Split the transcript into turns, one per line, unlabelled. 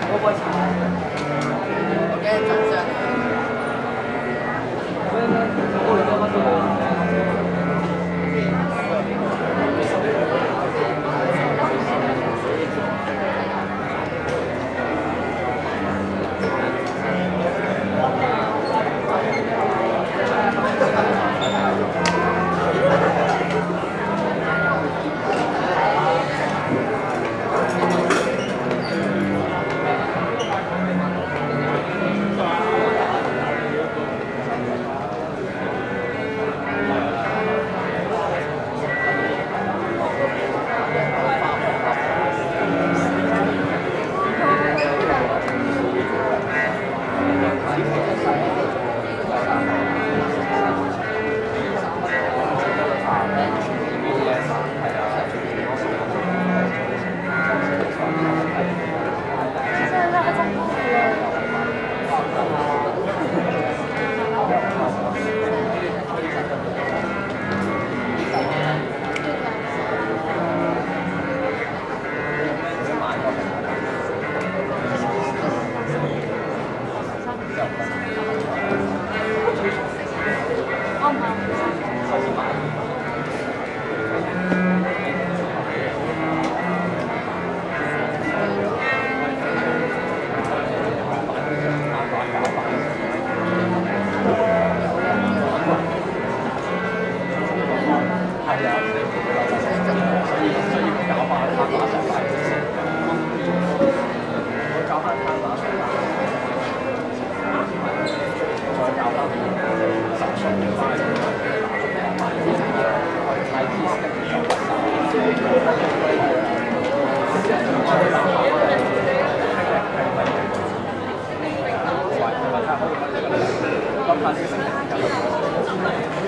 萝卜青
号码。今晚嘅星期日。